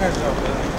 Não,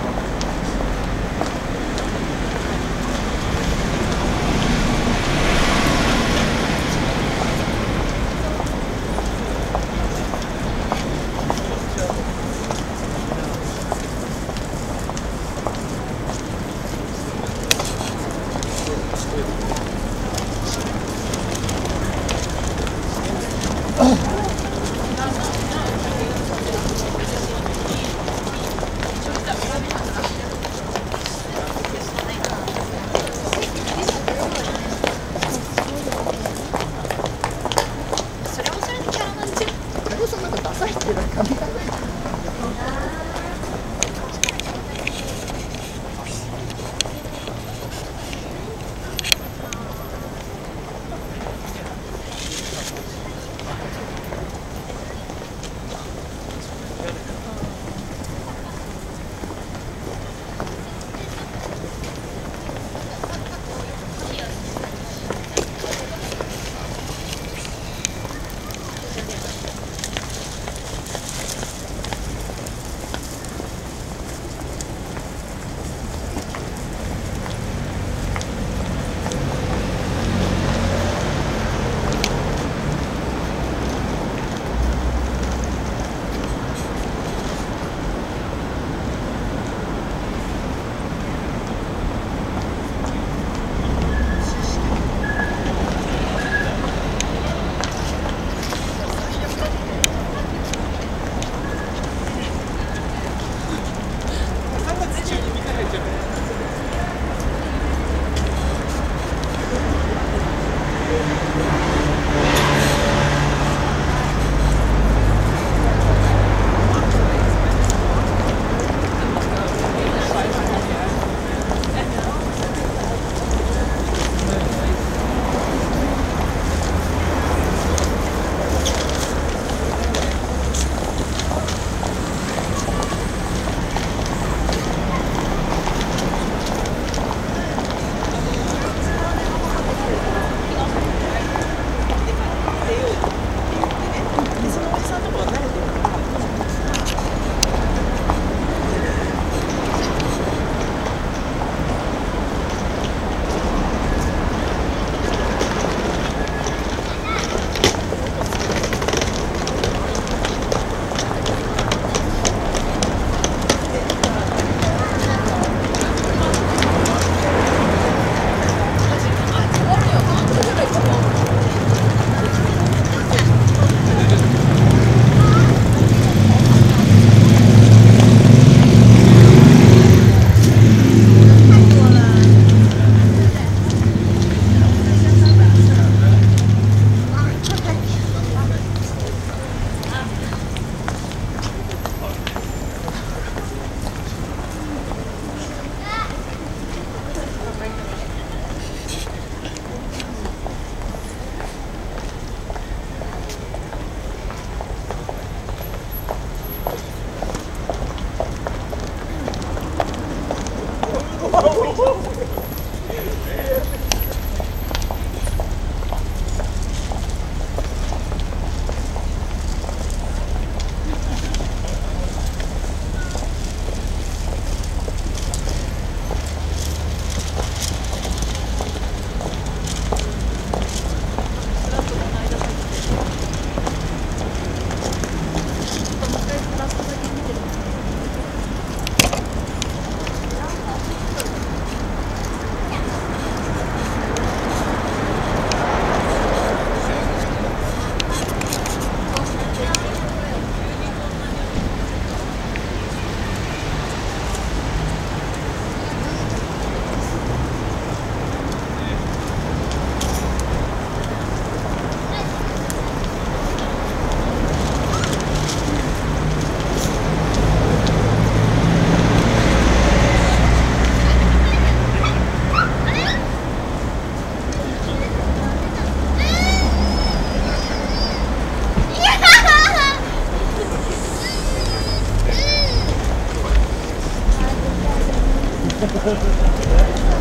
何?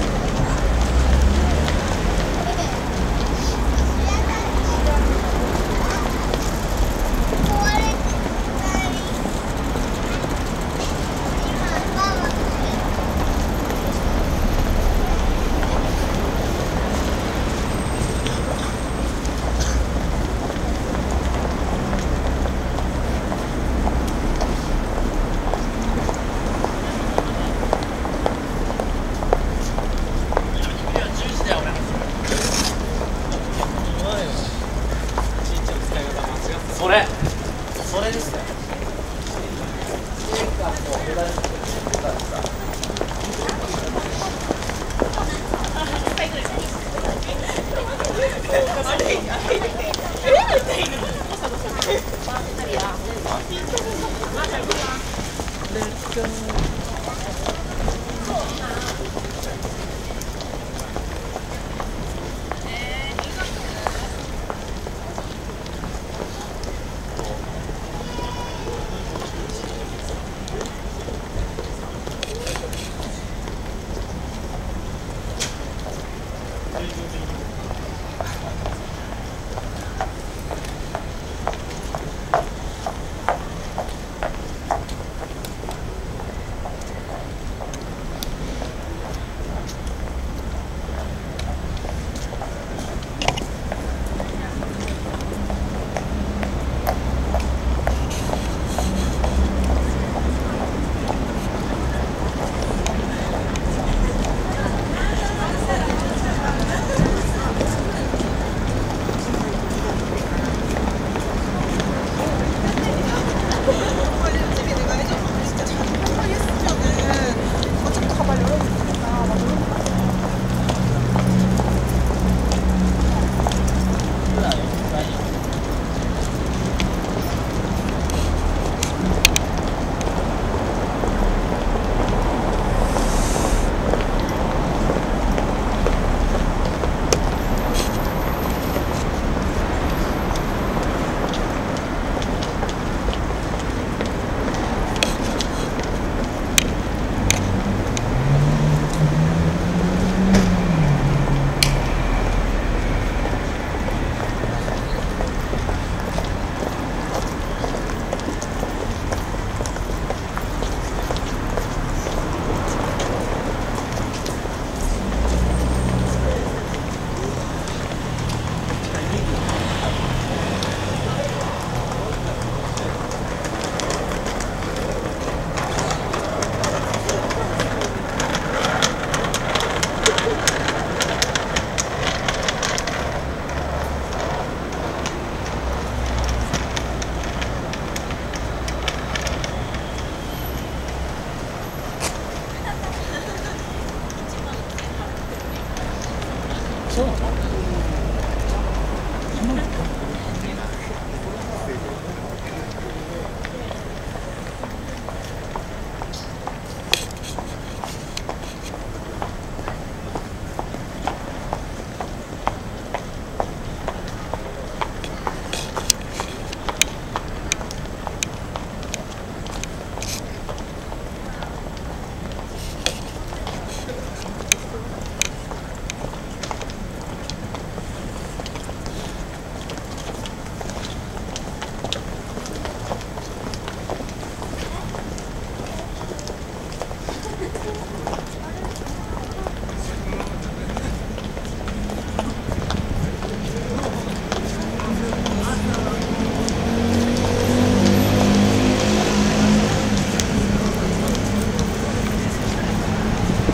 それ。それですよ。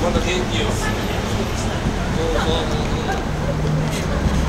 また元気よ。うぞう。